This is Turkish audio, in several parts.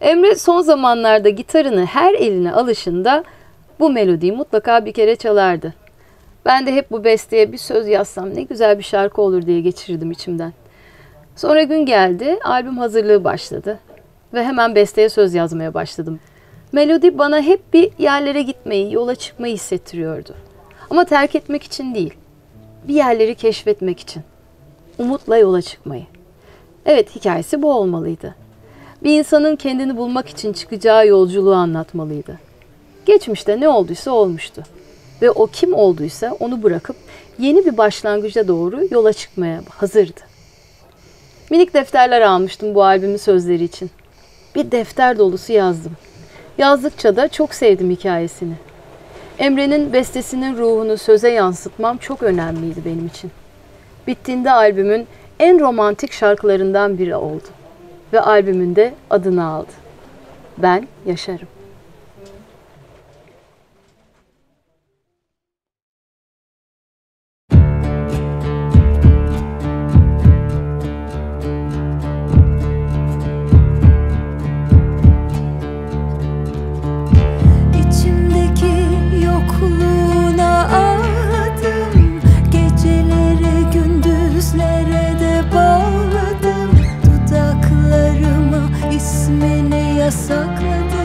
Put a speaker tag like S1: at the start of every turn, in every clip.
S1: Emre son zamanlarda gitarını her eline alışında bu melodiyi mutlaka bir kere çalardı. Ben de hep bu besteye bir söz yazsam ne güzel bir şarkı olur diye geçirdim içimden. Sonra gün geldi, albüm hazırlığı başladı ve hemen besteye söz yazmaya başladım. Melodi bana hep bir yerlere gitmeyi, yola çıkmayı hissettiriyordu. Ama terk etmek için değil, bir yerleri keşfetmek için. Umutla yola çıkmayı. Evet, hikayesi bu olmalıydı. Bir insanın kendini bulmak için çıkacağı yolculuğu anlatmalıydı. Geçmişte ne olduysa olmuştu. Ve o kim olduysa onu bırakıp yeni bir başlangıca doğru yola çıkmaya hazırdı. Minik defterler almıştım bu albümün sözleri için. Bir defter dolusu yazdım. Yazdıkça da çok sevdim hikayesini. Emre'nin bestesinin ruhunu söze yansıtmam çok önemliydi benim için. Bittiğinde albümün en romantik şarkılarından biri oldu. Ve albümünde adını aldı. Ben yaşarım.
S2: sakladı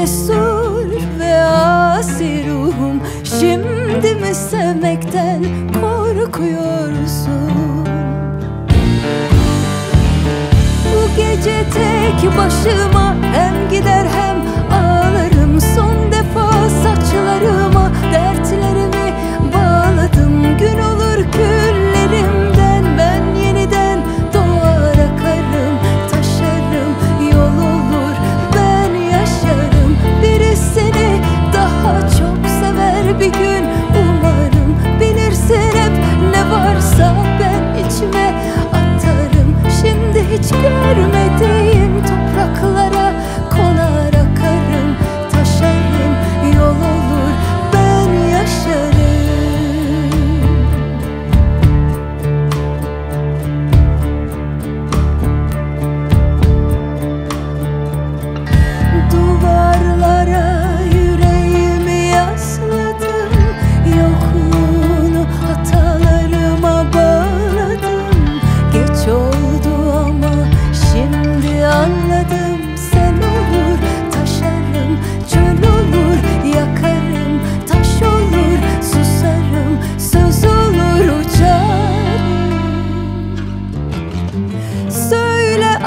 S2: cesur ve asi ruhum Şimdi mi sevmekten korkuyorsun? Bu gece tek başıma hem gider hem sky.